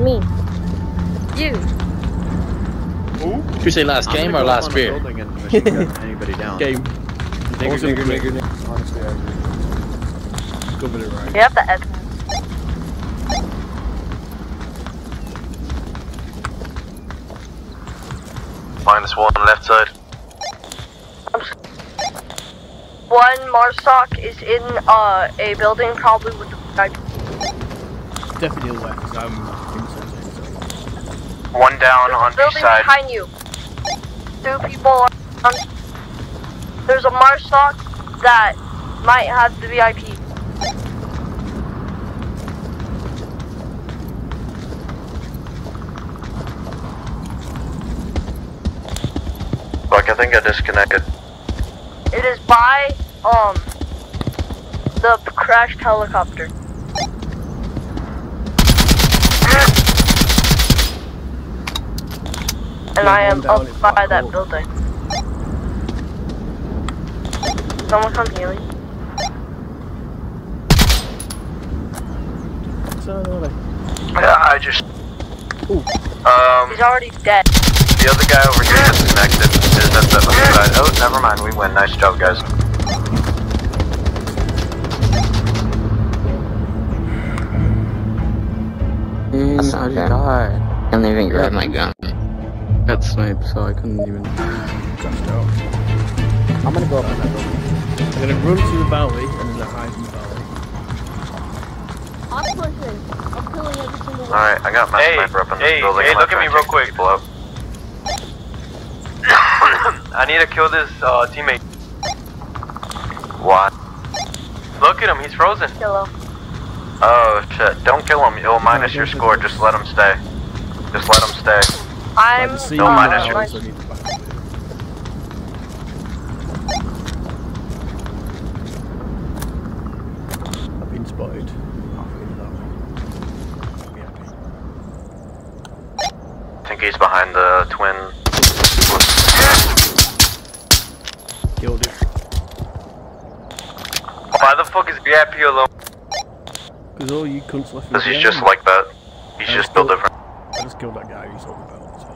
Me. You. Did you say last game or last beer? anybody down. Game. Nigger, Also nigger, quick. nigger, nigger. Honestly, I agree. Covered it right. You have the Ed. Minus one left side. One Marsoc is in uh, a building, probably with the guy. Definitely left, because I'm inside. One down on each building side. behind you. Two people on. There's a Marsoc that might have the VIP. Fuck, I think I disconnected. It is by um the crashed helicopter. And I am up by black that building. Someone come heal me. Yeah, I just. Ooh. Um, He's already dead. the other guy over here disconnected. Is that the other side? Oh, never mind. We win. Nice job, guys. Mm, how did you die? I didn't even grab my gun. Got sniped, so I couldn't even. Crashed out. I'm gonna go up in that building. I'm gonna run to the valley and then I hide in the valley. I'm pushing. I'm killing every single one. Alright, I got my Hey, sniper up in this hey, building. hey, look at me real quick. people. I need to kill this uh, teammate. What? Look at him, he's frozen. Hello. Oh shit! Don't kill him. It'll minus your score. Just let him stay. Just let him stay. I'm No, you minus now, your- so I need to back up. I've been spotted. Halfway in the valley. VIP. I think he's behind the twin. Killed him. Why the fuck is VIP alone? Because all you cunts left Because he's just like that. He's I just just built different. Killed that guy the belt. So.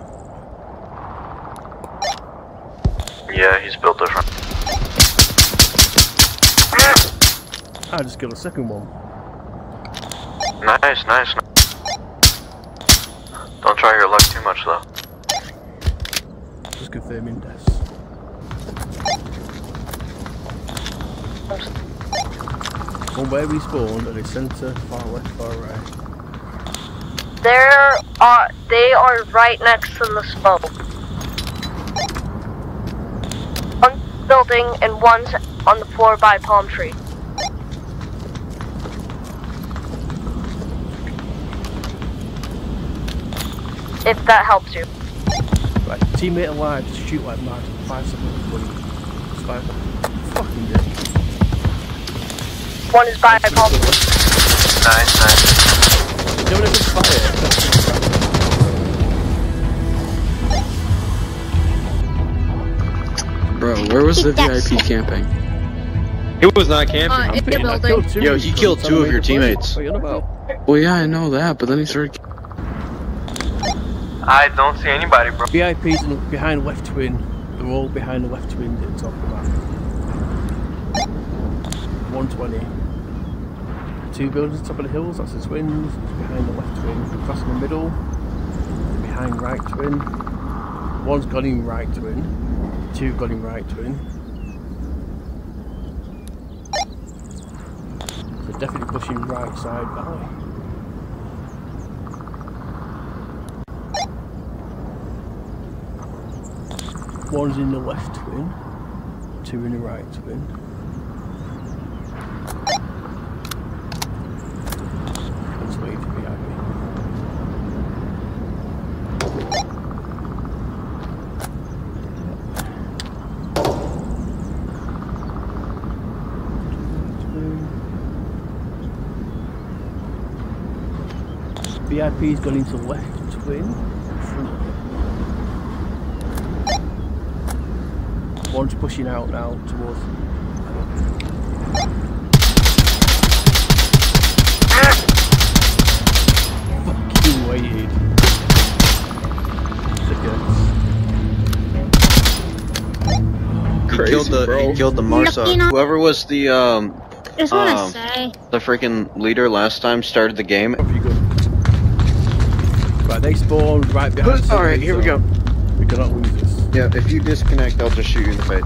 Yeah, he's built different. I just killed a second one. Nice, nice. nice. Don't try your luck too much though. Just confirming deaths. From where we spawned, at they centre, far left, far right? There are they are right next to the smoke. One building and one's on the floor by palm tree. If that helps you. Right, teammate alive, just shoot like mad. Five seconds, buddy. It's five seconds. Fucking dead. One is by palm tree. Nice, nice. Don't ever fire. Bro, where was the VIP camping? He was not camping. Uh, in the building. killed Yo, he killed two of your teammates. What are you on about? Well, yeah, I know that, but then he started. I don't see anybody, bro. VIP's in- behind left twin. They're all behind the left twin at the top of the map. 120. Two buildings top of the hills, that's the twins. It's behind the left twin. Across in the middle. Behind right twin. One's got in right twin. Two got in right twin. So definitely pushing right side valley. One's in the left twin, two in the right twin. Let's wait for VIP. VIP's gone into left twin. front. One's pushing out now towards. Fuck fucking waited. He Crazy, killed the bro. he killed the Lucky Marsa. Whoever was the um Um, the freaking leader last time started the game. Off you go. Right, they spawned right behind. All right, here we go. We cannot lose this. Yeah, if you disconnect, I'll just shoot you in the face.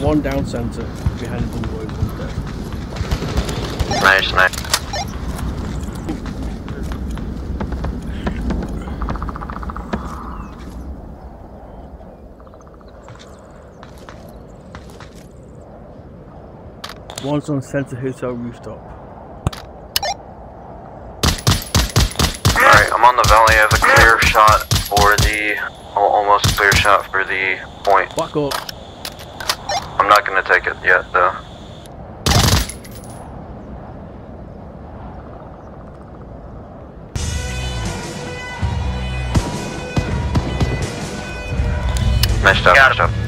One down center behind the bunker. One's dead. Nice, nice. One's on center hotel rooftop. Alright, I'm on the valley. I have a clear shot for the. Oh, almost clear shot for the point. Back up. I'm not gonna take it yet, though. Nice job, nice job.